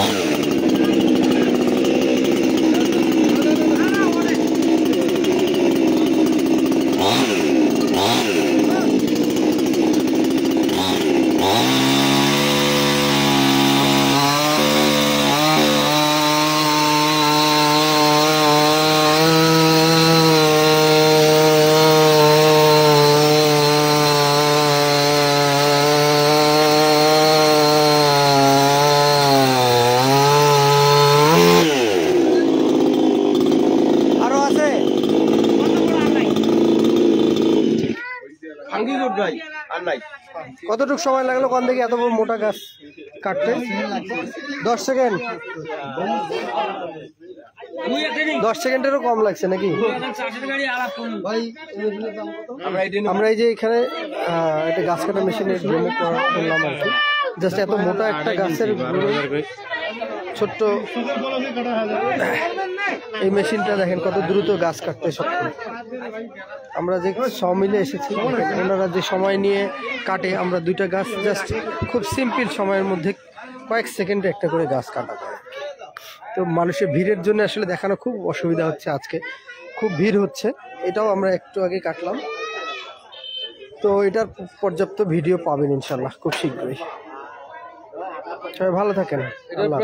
আরও ভাঙ্গি ভাই আর নাই। কতটুকু সময় লাগল কোন থেকে এত বড় মোটা গাছ কাটতে? দশ সেকেন্ড। দশ সেকেন্ডেরও কম লাগছে নাকি? আমরা এই যে এখানে আহ, একটা গাছ কাটা মেশিনের ডেমো করলাম আর কি। জাস্ট এত মোটা একটা গাছের ছোট্ট এই মেশিনটা দেখেন কত দ্রুত গাছ কাটতে সক্ষম। আমরা যে সমিলে এসেছি ওনারা যে সময় নিয়ে কাটে আমরা দুইটা গাছ জাস্ট খুব সিম্পল সময়ের মধ্যে কয়েক সেকেন্ডে একটা করে গাছ কাটা যায়। তো মানুষের ভিড়ের জন্য আসলে দেখানো খুব অসুবিধা হচ্ছে আজকে। খুব ভিড় হচ্ছে এটাও আমরা একটু আগে কাটলাম। তো এটার পর্যাপ্ত ভিডিও পাবেন ইনশাল্লাহ খুব শীঘ্রই। সবাই ভালো থাকেন আল্লাহ।